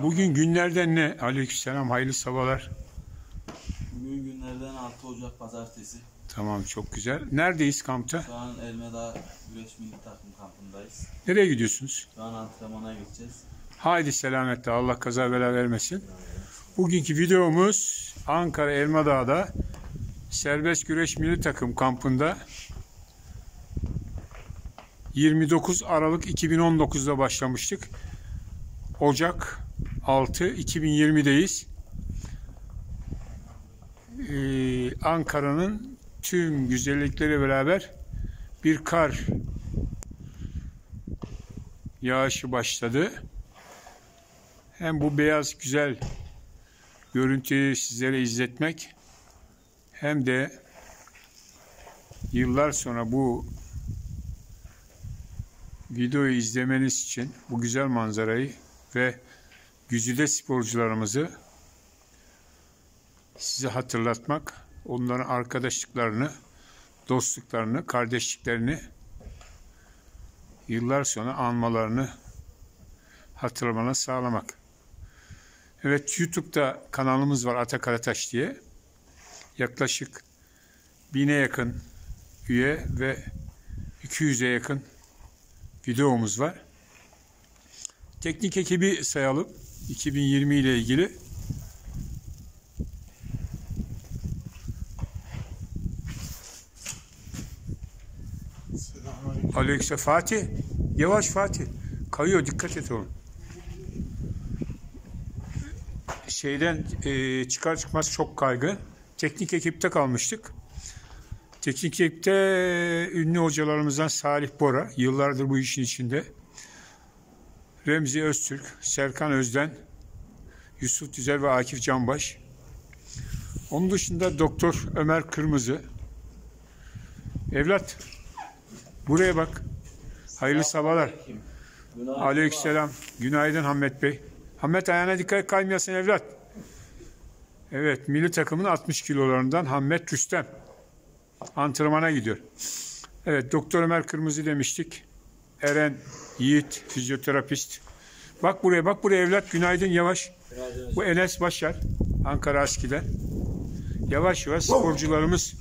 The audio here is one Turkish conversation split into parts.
Bugün günlerden ne? Aleykümselam hayırlı sabahlar. Bugün günlerden 6 Ocak Pazartesi. Tamam çok güzel. Neredeyiz kampta? Şu an Elmeda Güreş Milli Takım kampındayız. Nereye gidiyorsunuz? Şu an antrenmana gideceğiz. Haydi selametle Allah kaza bela vermesin. Bugünkü videomuz Ankara Elmadağ'da Serbest Güreş Milli Takım kampında 29 Aralık 2019'da başlamıştık. Ocak 6 2020'deyiz. Ee, Ankara'nın tüm güzellikleri beraber bir kar yağışı başladı. Hem bu beyaz güzel görüntüyü sizlere izletmek hem de yıllar sonra bu videoyu izlemeniz için bu güzel manzarayı ve güzide sporcularımızı size hatırlatmak, onların arkadaşlıklarını, dostluklarını, kardeşliklerini yıllar sonra anmalarını hatırlamana sağlamak. Evet YouTube'da kanalımız var Ata Karataş diye. Yaklaşık bine yakın üye ve 200'e yakın videomuz var. Teknik ekibi sayalım. 2020 ile ilgili. Aleyküm Fatih. Yavaş Fatih. Kayıyor dikkat et oğlum. Şeyden e, çıkar çıkmaz çok kaygı. Teknik ekipte kalmıştık. Teknik ekipte ünlü hocalarımızdan Salih Bora, yıllardır bu işin içinde. Remzi Öztürk, Serkan Özden, Yusuf Düzel ve Akif Canbaş. Onun dışında Doktor Ömer Kırmızı. Evlat, buraya bak. Hayırlı sabahlar. Aleykümselam. Günaydın Hammet Bey. Hammet ayağına dikkat kaymayasın evlat. Evet, milli takımın 60 kilolarından Hammet Rüstem. Antrenmana gidiyor. Evet, Doktor Ömer Kırmızı demiştik. Eren Yiğit, fizyoterapist. Bak buraya, bak buraya evlat. Günaydın, yavaş. Bu Enes Başar, Ankara Aski'den. Yavaş yavaş sporcularımız.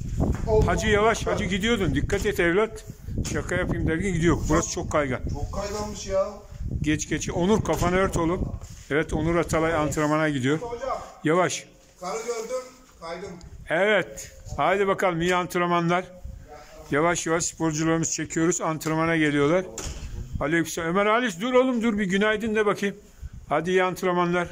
Hacı yavaş, hacı gidiyordun. Dikkat et evlat. Şaka yapayım derken gidiyor. Burası çok kaygan. Çok kayganmış ya. Geç geç. Onur kafanı ört oğlum. Evet Onur Atalay antrenmana gidiyor. Yavaş. karı gördüm kaydım. Evet. Haydi bakalım iyi antrenmanlar. Yavaş yavaş sporcularımız çekiyoruz. Antrenmana geliyorlar. Aleykümselam. Ömer Halis dur oğlum dur bir günaydın de bakayım. Hadi iyi antrenmanlar.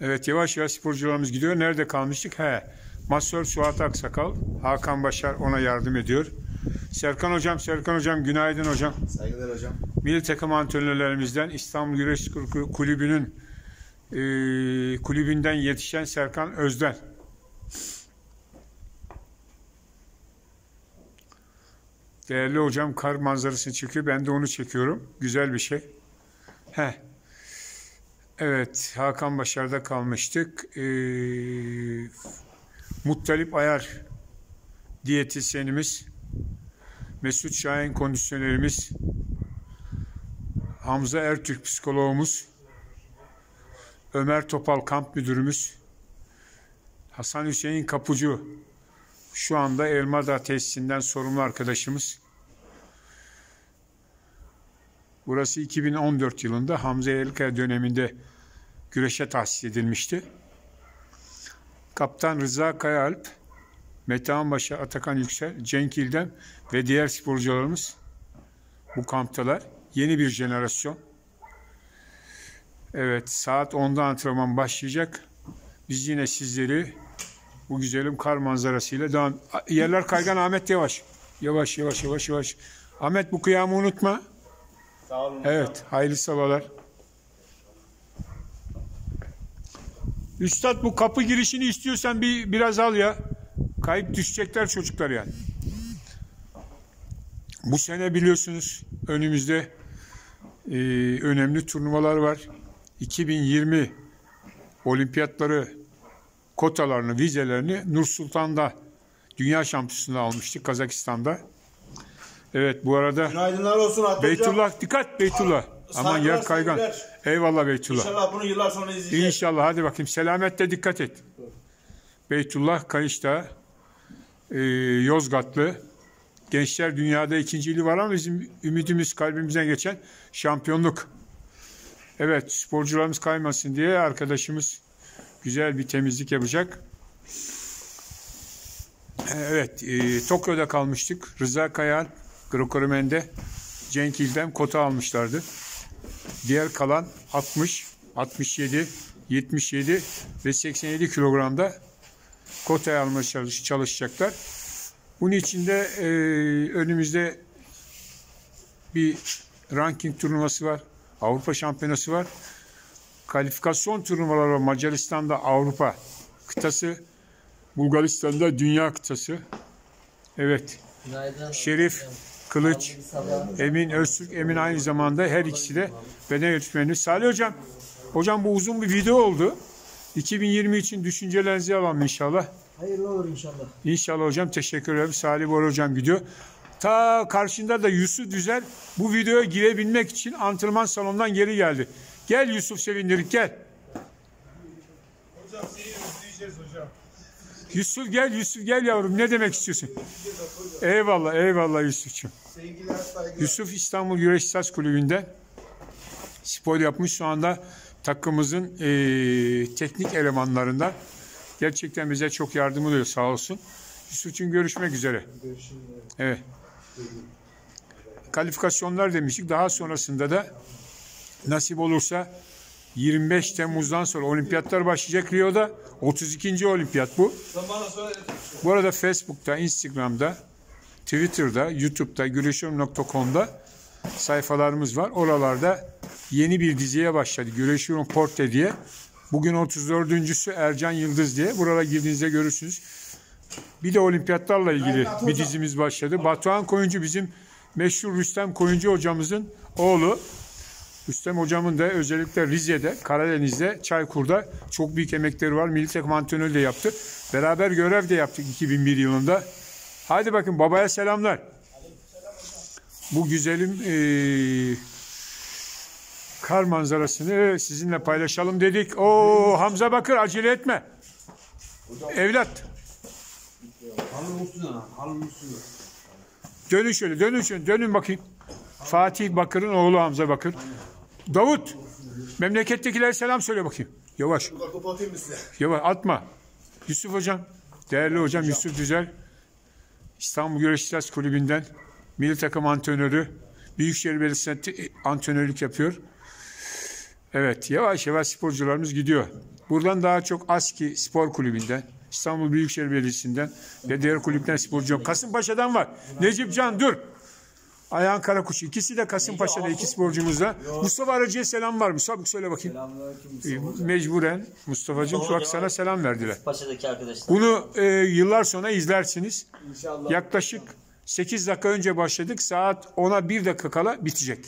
Evet yavaş yavaş sporcularımız gidiyor. Nerede kalmıştık? He. Masör Suat Aksakal. Hakan Başar ona yardım ediyor. Serkan Hocam, Serkan Hocam günaydın hocam. Saygılar hocam. Milli takım antrenörlerimizden İstanbul Güreş Kulübü'nün e, kulübünden yetişen Serkan Özden. Değerli hocam kar manzarasını çekiyor. Ben de onu çekiyorum. Güzel bir şey. Heh. Evet, Hakan Başar'da kalmıştık. Ee, Muttalip Ayar diyetisyenimiz, Mesut Şahin kondisyonerimiz, Hamza Ertürk psikologumuz, Ömer Topal kamp müdürümüz, Hasan Hüseyin Kapucu şu anda Elmadağ tesisinden sorumlu arkadaşımız. Burası 2014 yılında Hamza Elkaya döneminde güreşe tahsis edilmişti. Kaptan Rıza Kayaalp, Metehan Başa, Atakan Yüksel, Cenk İldem ve diğer sporcularımız bu kamptalar. Yeni bir jenerasyon. Evet, saat 10'da antrenman başlayacak. Biz yine sizleri bu güzelim kar manzarasıyla devam... Yerler kaygan Ahmet yavaş. Yavaş yavaş yavaş yavaş. Ahmet bu kıyamı unutma. Sağ olun. Evet, hayırlı sabahlar. Üstad bu kapı girişini istiyorsan bir biraz al ya. Kayıp düşecekler çocuklar yani. Bu sene biliyorsunuz önümüzde e, önemli turnuvalar var. 2020 olimpiyatları kotalarını, vizelerini Nur Sultan'da dünya şampiyonasında almıştık Kazakistan'da. Evet bu arada Günaydınlar olsun hocam. Beytullah dikkat Beytullah. Aman Saygılar, yer kaygan. sevgiler. Eyvallah Beytullah. İnşallah bunu yıllar sonra izleyeceğiz. İnşallah hadi bakayım selametle dikkat et. Beytullah Kayış'ta e, Yozgatlı. Gençler dünyada ikinciliği var ama bizim ümidimiz kalbimizden geçen şampiyonluk. Evet sporcularımız kaymasın diye arkadaşımız güzel bir temizlik yapacak. Evet e, Tokyo'da kalmıştık. Rıza Kayal, Greco-Romen'de Cenk İldem kota almışlardı. Diğer kalan 60, 67, 77 ve 87 kilogramda kotaya almaya çalış, çalışacaklar. Bunun için de e, önümüzde bir ranking turnuvası var. Avrupa şampiyonası var. Kalifikasyon turnuvaları. Macaristan'da Avrupa kıtası. Bulgaristan'da dünya kıtası. Evet. Şerif, Kılıç, Emin Öztürk, Emin aynı zamanda her ikisi de beden yönetmeni. Salih Hocam, hocam bu uzun bir video oldu. 2020 için düşüncelerinizi alalım inşallah. Hayırlı olur inşallah. İnşallah hocam teşekkür ederim. Salih Bora hocam gidiyor. Ta karşında da Yusuf Düzel bu videoya girebilmek için antrenman salonundan geri geldi. Gel Yusuf Sevindirik gel. Hocam seni izleyeceğiz hocam. Yusuf gel Yusuf gel yavrum ne demek istiyorsun? Eyvallah eyvallah Yusuf'cum. Sevgiler, saygılar. Yusuf İstanbul Güreş Saz Kulübü'nde spor yapmış şu anda takımımızın eee, teknik elemanlarından. Gerçekten bize çok yardım oluyor sağ olsun. Yusuf'cum görüşmek üzere. Evet. Kalifikasyonlar demiştik. Daha sonrasında da nasip olursa 25 Temmuz'dan sonra olimpiyatlar başlayacak Rio'da. 32. olimpiyat bu. Bu arada Facebook'ta, Instagram'da, Twitter'da, YouTube'da, güreşiyorum.com'da sayfalarımız var. Oralarda yeni bir diziye başladı. Güreşiyorum Porte diye. Bugün 34.sü Ercan Yıldız diye. Buralara girdiğinizde görürsünüz. Bir de olimpiyatlarla ilgili bir dizimiz başladı. Batuhan Koyuncu bizim meşhur Rüstem Koyuncu hocamızın oğlu. Rüstem hocamın da özellikle Rize'de, Karadeniz'de, Çaykur'da çok büyük emekleri var. Milli takım antrenörü de yaptı. Beraber görev de yaptık 2001 yılında. Hadi bakın babaya selamlar. Bu güzelim eee, kar manzarasını sizinle paylaşalım dedik. Oo Hamza Bakır acele etme. Evlat üstüne. Halının üstüne. dönün şöyle dönün şöyle dönün bakayım. Fatih Bakır'ın oğlu Hamza Bakır. Davut memlekettekiler selam söyle bakayım. Yavaş. Yavaş atma. Yusuf hocam. Değerli hocam Yusuf Düzel. İstanbul Güreşçiler Kulübü'nden milli takım antrenörü. Büyükşehir Belediyesi'nde antrenörlük yapıyor. Evet yavaş yavaş sporcularımız gidiyor. Buradan daha çok ASKİ Spor Kulübü'nden, İstanbul Büyükşehir Belediyesi'nden ve diğer kulüpten sporcu. Kasımpaşa'dan var. Necip Can dur. Ayhan Karakuş. İkisi de Kasımpaşa'da iki sporcumuzda. Mustafa Aracı'ya selam var mı? Mustafa söyle bakayım. Ee, Mecburen Mustafa'cığım şu an sana selam verdiler. Paşa'daki arkadaşlar. Bunu e, yıllar sonra izlersiniz. İnşallah. Yaklaşık 8 dakika önce başladık. Saat 10'a 1 dakika kala bitecek.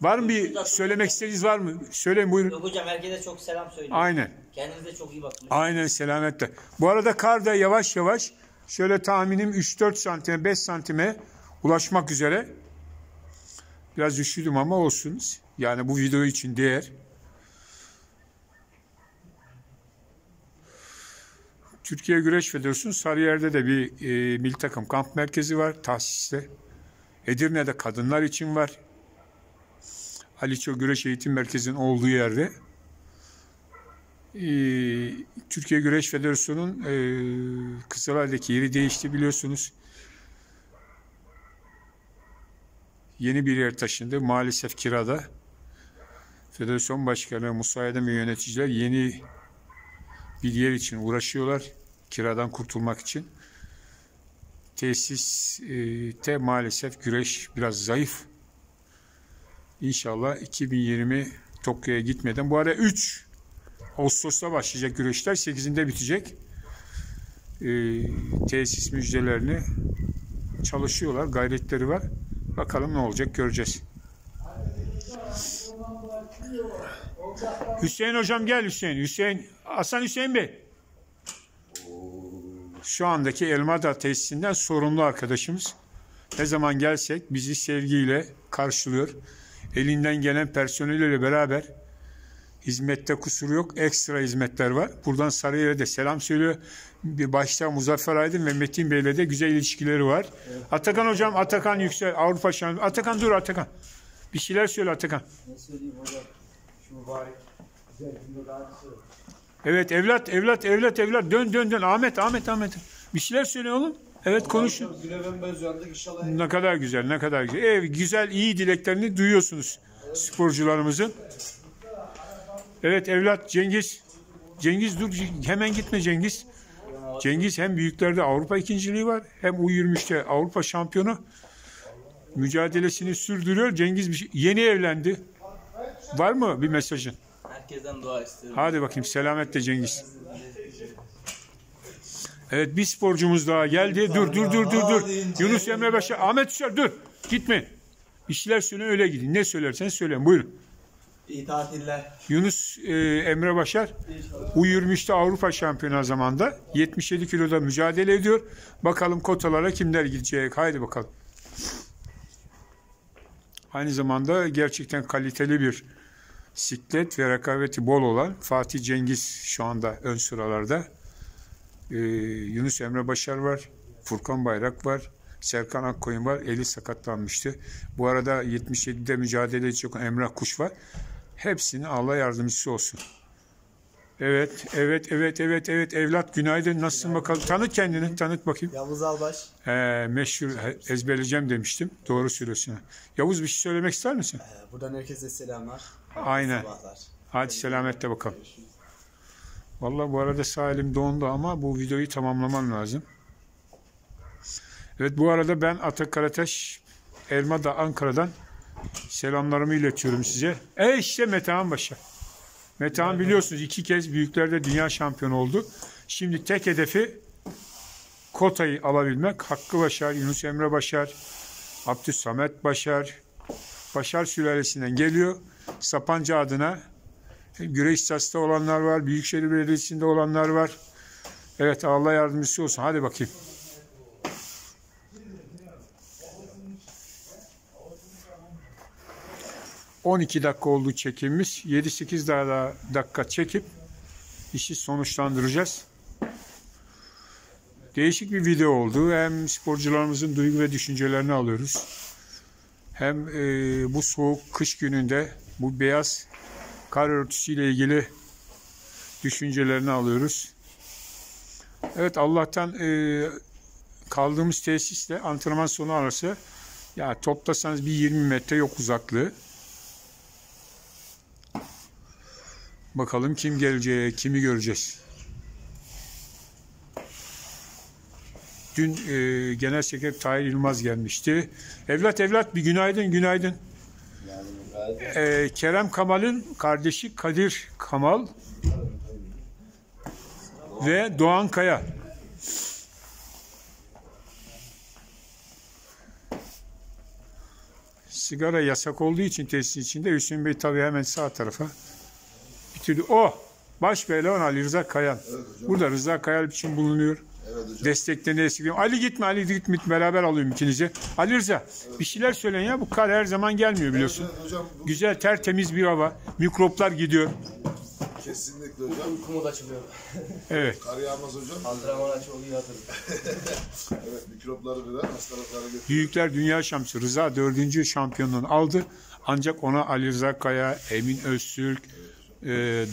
Var mı bir söylemek istediğiniz var mı? Söyleyin buyurun. Yok hocam herkese çok selam söyleyin. Aynen. Kendinize çok iyi bakın. Aynen selametle. Bu arada kar da yavaş yavaş şöyle tahminim 3-4 santime 5 santime ulaşmak üzere. Biraz üşüdüm ama olsun. Yani bu video için değer. Türkiye Güreş Federasyonu Sarıyer'de de bir e, milli takım kamp merkezi var tahsiste. Edirne'de kadınlar için var. Haliço Güreş Eğitim Merkezi'nin olduğu yerde. Ee, Türkiye Güreş Federasyonu'nun e, Kızılay'daki yeri değişti biliyorsunuz. Yeni bir yer taşındı. Maalesef kirada. Federasyon Başkanı Musa Aydın ve yöneticiler yeni bir yer için uğraşıyorlar. Kiradan kurtulmak için. Tesiste maalesef güreş biraz zayıf. İnşallah 2020 Tokyo'ya gitmeden. Bu ara 3 Ağustos'ta başlayacak güreşler. 8'inde bitecek. Ee, tesis müjdelerini çalışıyorlar. Gayretleri var. Bakalım ne olacak göreceğiz. Hüseyin hocam gel Hüseyin. Hüseyin Hasan Hüseyin Bey. Şu andaki Elmadağ tesisinden sorumlu arkadaşımız. Ne zaman gelsek bizi sevgiyle karşılıyor. Elinden gelen personeliyle beraber hizmette kusur yok. Ekstra hizmetler var. Buradan Sarıyer'e de selam söylüyor. Bir başta Muzaffer Aydın ve Metin Bey'le de güzel ilişkileri var. Atakan hocam, Atakan Yüksel, Avrupa şampiyonu. Atakan dur Atakan. Bir şeyler söyle Atakan. Ne söyleyeyim hocam? Şu mübarek güzel günde daha söyle. Evet evlat, evlat, evlat, evlat. Dön, dön, dön. Ahmet, Ahmet, Ahmet. Bir şeyler söyle oğlum. Evet konuşun. Ne kadar güzel, ne kadar güzel. Ev, güzel, iyi dileklerini duyuyorsunuz sporcularımızın. Evet evlat Cengiz. Cengiz dur hemen gitme Cengiz. Cengiz hem büyüklerde Avrupa ikinciliği var hem U23'te Avrupa şampiyonu. Mücadelesini sürdürüyor. Cengiz bir şey- yeni evlendi. Var mı bir mesajın? Herkesten dua istiyorum. Hadi bakayım selametle Cengiz. Evet bir sporcumuz daha geldi. Dur dur dur dur dur. Yunus Emre Başar. Ahmet Üşer dur. Gitme. Bir şeyler söyle öyle gidin. Ne söylersen söyleyin. Buyurun. İyi tatiller. Yunus e, Emre Başar U23'te Avrupa şampiyonu zamanda 77 kiloda mücadele ediyor. Bakalım kotalara kimler gidecek. Haydi bakalım. Aynı zamanda gerçekten kaliteli bir siklet ve rekabeti bol olan Fatih Cengiz şu anda ön sıralarda. Ee, Yunus Emre Başar var. Furkan Bayrak var. Serkan Akkoyun var. Eli sakatlanmıştı. Bu arada 77'de mücadele edecek Emrah Kuş var. Hepsinin Allah yardımcısı olsun. Evet, evet, evet, evet, evet. Evlat günaydın. Nasılsın bakalım? Tanıt kendini, tanıt bakayım. Yavuz Albaş. Ee, meşhur ezberleyeceğim demiştim. Doğru söylüyorsun. Yavuz bir şey söylemek ister misin? Ee, Buradan herkese selamlar. Aynen. Sabahlar. Hadi selametle bakalım. Vallahi bu arada sağ elim dondu ama bu videoyu tamamlamam lazım. Evet bu arada ben Atak Karateş Elmadağ Ankara'dan selamlarımı iletiyorum size. E işte Metehan Başa. Metehan biliyorsunuz iki kez büyüklerde dünya şampiyonu oldu. Şimdi tek hedefi kotayı alabilmek. Hakkı Başar, Yunus Emre Başar, Abdüs Samet Başar, Başar sülalesinden geliyor. Sapanca adına Güreş Sas'ta olanlar var. Büyükşehir Belediyesi'nde olanlar var. Evet Allah yardımcısı olsun. Hadi bakayım. ...12 dakika oldu çekimimiz. 7-8 daha dakika çekip... ...işi sonuçlandıracağız. Değişik bir video oldu. Hem sporcularımızın duygu ve düşüncelerini alıyoruz. Hem e, bu soğuk kış gününde... ...bu beyaz kar örtüsüyle ilgili düşüncelerini alıyoruz. Evet Allah'tan e, kaldığımız tesisle antrenman sonu arası ya toplasanız bir 20 metre yok uzaklığı. Bakalım kim gelecek, kimi göreceğiz. Dün e, Genel Sekreter Tahir Yılmaz gelmişti. Evlat evlat bir günaydın, günaydın. Ee, Kerem Kamal'ın kardeşi Kadir Kamal ve Doğan Kaya. Sigara yasak olduğu için tesisin içinde Hüseyin Bey tabii hemen sağ tarafa bitirdi. O baş pehlivan Ali Rıza Kayan. Burada Rıza Kayal için bulunuyor. Desteklerini esirgiyorum. Ali gitme, Ali gitme beraber alıyorum ikinizi. Ali Rıza bir şeyler söyleyin ya. Bu kar her zaman gelmiyor biliyorsun. Hocam bu Güzel tertemiz bir hava. Mikroplar gidiyor. kesinlikle hocam. Uykumu da açılıyor. Evet. Kar yağmaz hocam. Antrenmana çok iyi hatırlıyorum. Evet mikropları bilen hastalıkları getiriyor. Büyükler Dünya Şampiyonu Rıza dördüncü şampiyonluğunu aldı. Ancak ona Ali Rıza Kaya, Emin Öztürk, e,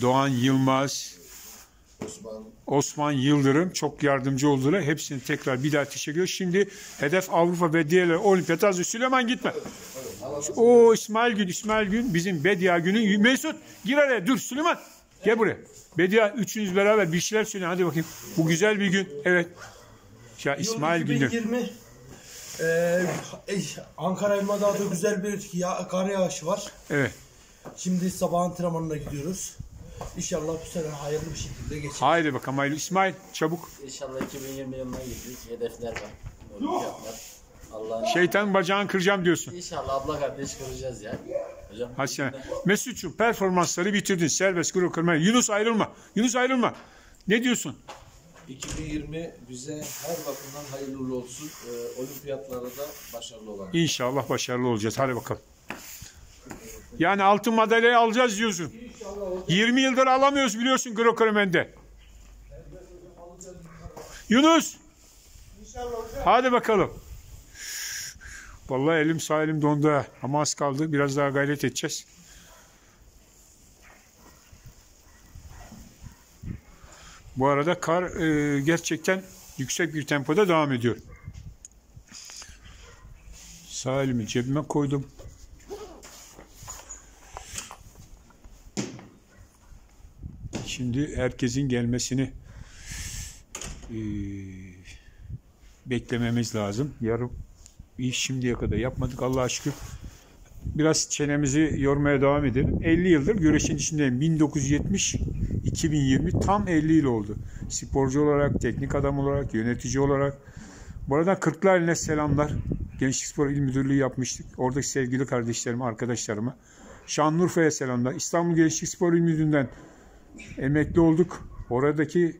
Doğan Yılmaz, Osman Osman Yıldırım çok yardımcı oldular. Hepsini tekrar bir daha teşekkür ediyoruz. Şimdi hedef Avrupa ve diğerler olimpiyat hazır. Süleyman gitme. O İsmail Gün, İsmail Gün bizim Bedia günü. Mesut gir araya dur Süleyman. Gel buraya. Bedia üçünüz beraber bir şeyler söyleyin. Hadi bakayım. Bu güzel bir gün. Evet. Ya İsmail Gündür. 2020 eee, ey, Ankara Elmadağ'da güzel bir ya, kar yağışı var. Evet. Şimdi sabah antrenmanına gidiyoruz. İnşallah bu sene hayırlı bir şekilde geçer. Haydi bakalım hayırlı. İsmail çabuk. İnşallah 2020 yılına girdik. Hedefler var. Allah'ın Şeytan bacağını kıracağım diyorsun. İnşallah abla kardeş kıracağız ya. Hocam. Hadi sen. Mesut'cum performansları bitirdin. Serbest kuru kırma. Yunus ayrılma. Yunus ayrılma. Ne diyorsun? 2020 bize her bakımdan hayırlı olsun. Ee, olimpiyatlarda da başarılı olan. İnşallah başarılı olacağız. Hadi bakalım. Yani altın madalyayı alacağız diyorsun. 20 yıldır alamıyoruz biliyorsun Grokremen'de. Yunus. Hadi bakalım. Vallahi elim sağ elim dondu. Ama az kaldı. Biraz daha gayret edeceğiz. Bu arada kar e, gerçekten yüksek bir tempoda devam ediyor. Sağ elimi cebime koydum. Şimdi herkesin gelmesini eee, beklememiz lazım. Yarım iş şimdiye kadar yapmadık Allah'a şükür. Biraz çenemizi yormaya devam edelim. 50 yıldır güreşin içindeyim. 1970 2020 tam 50 yıl oldu. Sporcu olarak, teknik adam olarak, yönetici olarak. Bu arada Kırklareli'ne selamlar. Gençlik Spor İl Müdürlüğü yapmıştık. Oradaki sevgili kardeşlerime, arkadaşlarıma. Şanlıurfa'ya selamlar. İstanbul Gençlik Spor İl Müdürlüğü'nden emekli olduk. Oradaki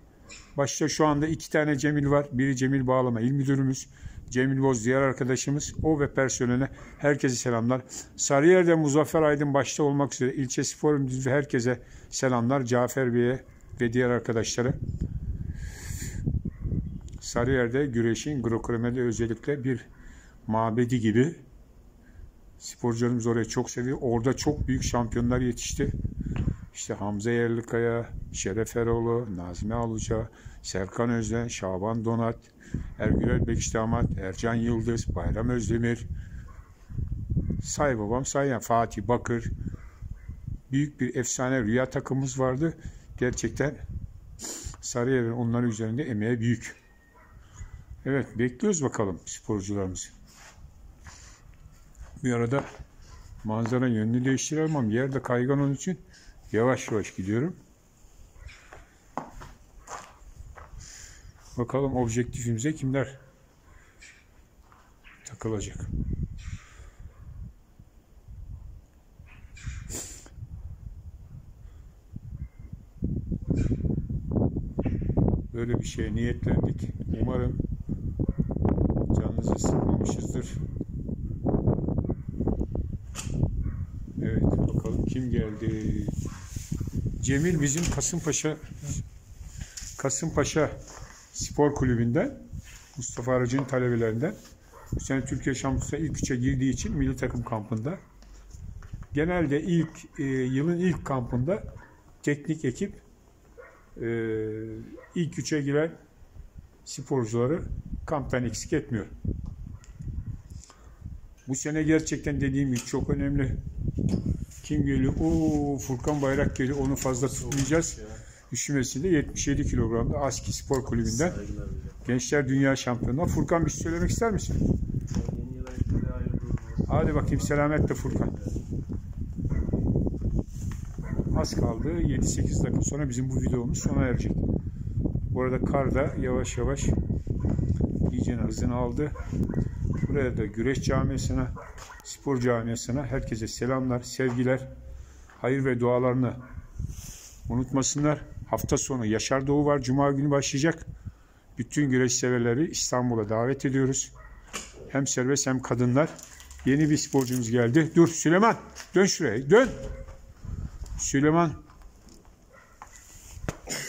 başta şu anda iki tane Cemil var. Biri Cemil Bağlama İl Müdürümüz. Cemil Boz diğer arkadaşımız. O ve personeline herkese selamlar. Sarıyer'de Muzaffer Aydın başta olmak üzere ilçe spor müdürü herkese selamlar. Cafer Bey'e ve diğer arkadaşlara. Sarıyer'de güreşin Grokreme'de özellikle bir mabedi gibi. Sporcularımız orayı çok seviyor. Orada çok büyük şampiyonlar yetişti. İşte Hamza Yerlikaya, Şeref Eroğlu, Nazmi Aluca, Serkan Özden, Şaban Donat, Ergürel Bekişdamat, Ercan Yıldız, Bayram Özdemir, say babam say yani Fatih Bakır, büyük bir efsane rüya takımımız vardı. Gerçekten Sarıyer'in onların üzerinde emeği büyük. Evet bekliyoruz bakalım sporcularımızı. Bir arada manzara yönünü değiştirelim ama yerde kaygan onun için yavaş yavaş gidiyorum. Bakalım objektifimize kimler takılacak. Böyle bir şeye niyetlendik. Umarım canınızı sıkmamışızdır. Evet bakalım kim geldi. Cemil bizim Kasımpaşa Kasımpaşa Spor Kulübü'nden Mustafa Arıcı'nın talebelerinden. Bu sene Türkiye Şampiyonası'na ilk üçe girdiği için milli takım kampında. Genelde ilk e, yılın ilk kampında teknik ekip e, ilk üçe giren sporcuları kamptan eksik etmiyor. Bu sene gerçekten dediğim gibi çok önemli. Kim geliyor? Oo Furkan Bayrak geliyor. Onu fazla tutmayacağız. Üşümesinde 77 kilogramda Aski Spor Kulübü'nden Gençler Dünya Şampiyonu. Furkan bir şey söylemek ister misin? Hadi bakayım selametle Furkan. Az kaldı. 7-8 dakika sonra bizim bu videomuz sona erecek. Bu arada kar da yavaş yavaş iyice hızını aldı. Buraya güreş camiasına, spor camiasına herkese selamlar, sevgiler, hayır ve dualarını unutmasınlar. Hafta sonu Yaşar Doğu var. Cuma günü başlayacak. Bütün güreş severleri İstanbul'a davet ediyoruz. Hem serbest hem kadınlar. Yeni bir sporcumuz geldi. Dur Süleyman. Dön şuraya. Dön. Süleyman.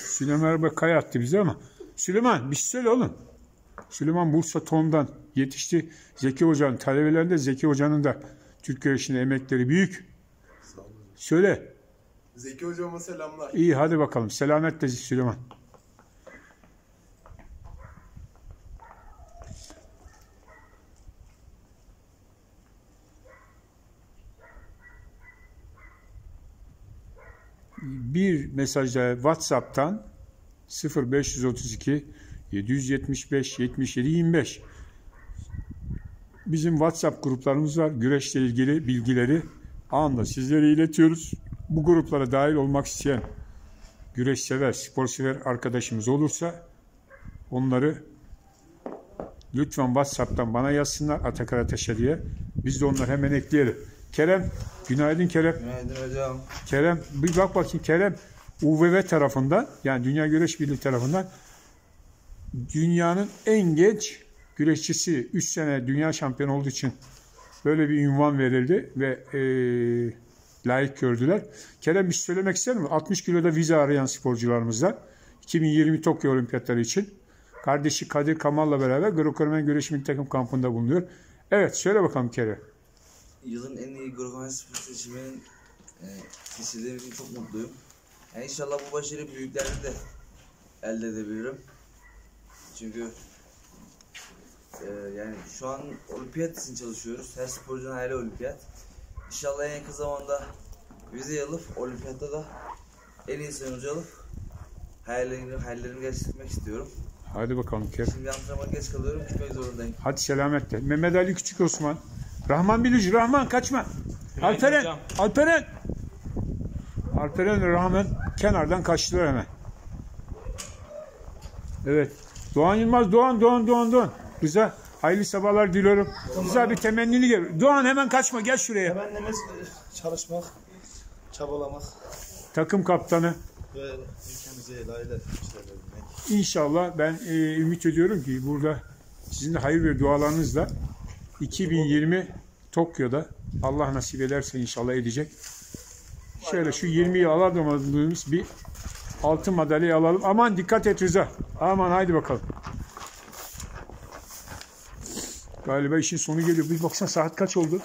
Süleyman bak kaya attı bize ama. Süleyman bir şey söyle oğlum. Süleyman Bursa Tom'dan yetişti. Zeki Hoca'nın talebelerinde Zeki Hoca'nın da Türk güreşinde emekleri büyük. Söyle. Zeki hocama selamlar. İyi hadi bakalım. Selametle Süleyman. Bir mesajda WhatsApp'tan 0532 775 77 25 Bizim WhatsApp gruplarımız var. Güreşle ilgili bilgileri anında sizlere iletiyoruz. Bu gruplara dahil olmak isteyen güreş sever, spor sever arkadaşımız olursa onları lütfen WhatsApp'tan bana yazsınlar Atakar Ateşe diye. Biz de onları hemen ekleyelim. Kerem, günaydın Kerem. Günaydın hocam. Kerem, bir bak bakayım Kerem UVV tarafından yani Dünya Güreş Birliği tarafından dünyanın en genç güreşçisi 3 sene dünya şampiyonu olduğu için böyle bir ünvan verildi ve e, layık gördüler. Kerem bir şey söylemek ister mi? 60 kiloda vize arayan sporcularımızdan 2020 Tokyo Olimpiyatları için kardeşi Kadir Kamal'la beraber Greco-Romen güreş milli takım kampında bulunuyor. Evet söyle bakalım Kerem. Yılın en iyi Grokomen spor seçiminin e, seçildiğim için çok mutluyum. Yani inşallah bu başarıyı büyüklerde de elde edebilirim. Çünkü e, yani şu an olimpiyat için çalışıyoruz. Her sporcunun hayali olimpiyat. İnşallah en yakın zamanda vize alıp olimpiyatta da en iyi sonucu alıp hayallerimi, hayallerimi gerçekleştirmek istiyorum. Hadi bakalım Kerem. Şimdi antrenmana geç kalıyorum, gitmek zorundayım. Hadi selametle. Mehmet Ali Küçük Osman. Rahman Bilici. Rahman kaçma. Alperen. hocam. Alperen. Alperen ve Rahman kenardan kaçtılar hemen. Evet. Doğan Yılmaz. Doğan, Doğan, Doğan, Doğan. Rıza. Hayırlı sabahlar diliyorum. Rıza bir temennini gel. Doğan hemen kaçma gel şuraya. Temennimiz çalışmak, çabalamak Takım kaptanı. ve ülkemize layıklar. İnşallah ben e, ümit ediyorum ki burada sizin de hayır ve dualarınızla 2020 Tokyo'da Allah nasip ederse inşallah edecek. Şöyle şu 20'yi alamadığımız bir altın madalyayı alalım. Aman dikkat et Rıza. Aman haydi bakalım. Galiba işin sonu geliyor. Bir baksana saat kaç oldu?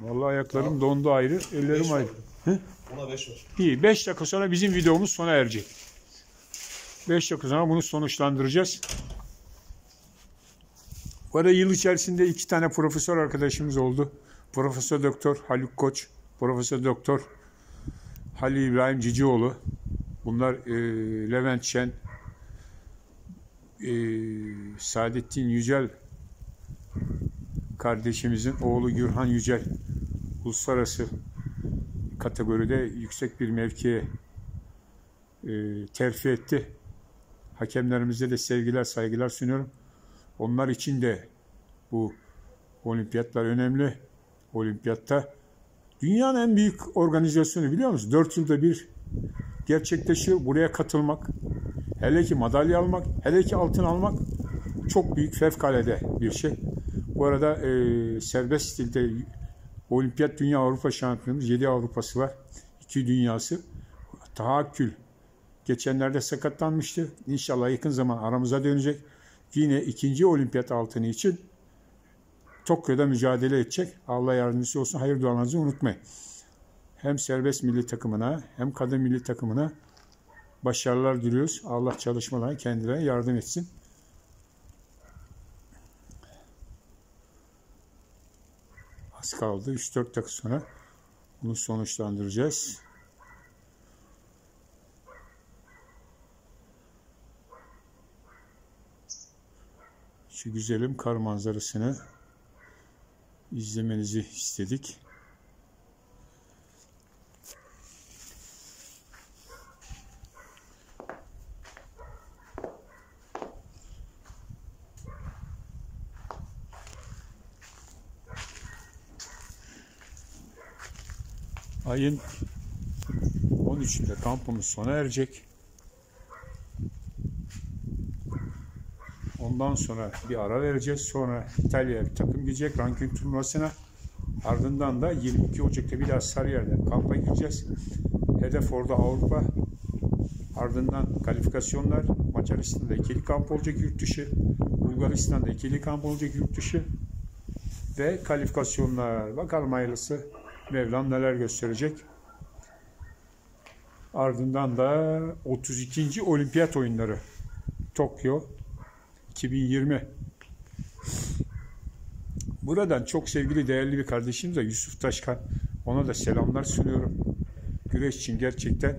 Vallahi ayaklarım dondu ayrı, ellerim ayrı. Ona 5 var. İyi. 5 dakika sonra bizim videomuz sona erecek. 5 dakika sonra bunu sonuçlandıracağız. Bu arada yıl içerisinde iki tane profesör arkadaşımız oldu. Profesör Doktor Haluk Koç, Profesör Doktor Halil İbrahim Cicioğlu. Bunlar e, Levent Şen, e, Saadettin Yücel kardeşimizin oğlu Gürhan Yücel uluslararası kategoride yüksek bir mevkiye e, terfi etti. Hakemlerimize de sevgiler, saygılar sunuyorum. Onlar için de bu olimpiyatlar önemli. Olimpiyatta dünyanın en büyük organizasyonu biliyor musunuz? Dört yılda bir gerçekleşiyor. Buraya katılmak, hele ki madalya almak, hele ki altın almak çok büyük fevkalade bir şey. Bu arada e, serbest stilde Olimpiyat Dünya Avrupa Şampiyonumuz 7 Avrupası var. 2 dünyası. Tahakkül. Geçenlerde sakatlanmıştı. İnşallah yakın zaman aramıza dönecek. Yine ikinci olimpiyat altını için Tokyo'da mücadele edecek. Allah yardımcısı olsun. Hayır dualarınızı unutmayın. Hem serbest milli takımına hem kadın milli takımına başarılar diliyoruz. Allah çalışmalarına kendilerine yardım etsin. Az kaldı. 3-4 dakika sonra bunu sonuçlandıracağız. Şu güzelim kar manzarasını izlemenizi istedik. Ayın 13'ünde kampımız sona erecek. Ondan sonra bir ara vereceğiz. Sonra İtalya'ya bir takım gidecek ranking turnuvasına. Ardından da 22 Ocak'ta bir daha Sarıyer'de kampa gireceğiz. Hedef orada Avrupa. Ardından kalifikasyonlar. Macaristan'da ikili kamp olacak yurt dışı. Bulgaristan'da ikili kamp olacak yurt dışı. Ve kalifikasyonlar. Bakalım hayırlısı. Mevlam neler gösterecek. Ardından da 32. Olimpiyat oyunları. Tokyo 2020. Buradan çok sevgili değerli bir kardeşimiz de Yusuf Taşkan. Ona da selamlar sunuyorum. Güreş için gerçekten e,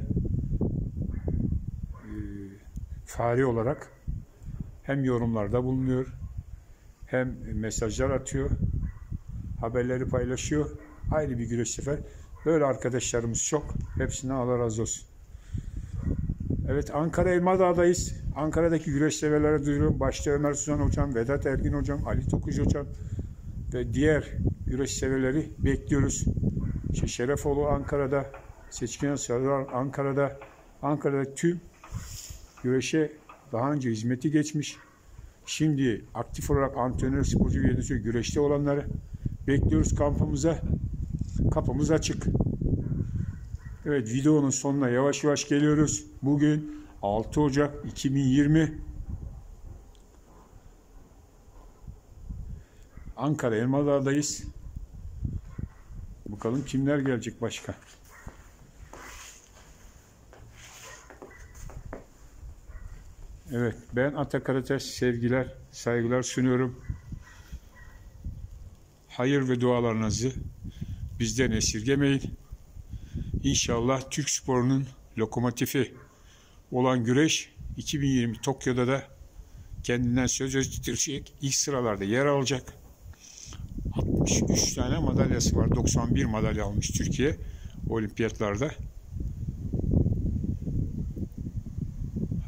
fare olarak hem yorumlarda bulunuyor hem mesajlar atıyor haberleri paylaşıyor. Ayrı bir güreş sefer. Böyle arkadaşlarımız çok. Hepsinden Allah razı olsun. Evet Ankara Elmadağ'dayız. Ankara'daki güreş severlere duyuruyorum. Başta Ömer Suzan Hocam, Vedat Ergin Hocam, Ali Tokuş Hocam ve diğer güreş severleri bekliyoruz. İşte Şerefoğlu Ankara'da, Seçkin Sarılar Ankara'da, Ankara'da tüm güreşe daha önce hizmeti geçmiş. Şimdi aktif olarak antrenör, sporcu ve yönetici güreşte olanları bekliyoruz kampımıza. Kapımız açık. Evet videonun sonuna yavaş yavaş geliyoruz. Bugün 6 Ocak 2020. Ankara Elmadağ'dayız. Bakalım kimler gelecek başka. Evet ben Ata Karates sevgiler, saygılar sunuyorum. Hayır ve dualarınızı bizden esirgemeyin. İnşallah Türk sporunun lokomotifi olan güreş 2020 Tokyo'da da kendinden söz ettirecek ilk sıralarda yer alacak. 63 tane madalyası var. 91 madalya almış Türkiye olimpiyatlarda.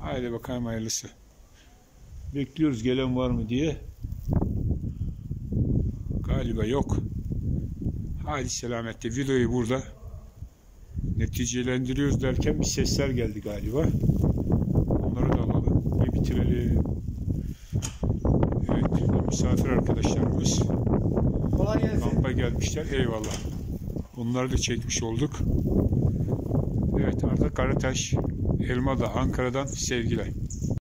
Haydi bakalım hayırlısı. Bekliyoruz gelen var mı diye. Galiba yok. Haydi selametle. Videoyu burada neticelendiriyoruz derken bir sesler geldi galiba. Onları da alalım ve bitirelim. Evet, misafir arkadaşlarımız Kolay gelsin. kampa gelmişler. Eyvallah. Onları da çekmiş olduk. Evet, Arda Karataş, Elmadağ, Ankara'dan sevgiler.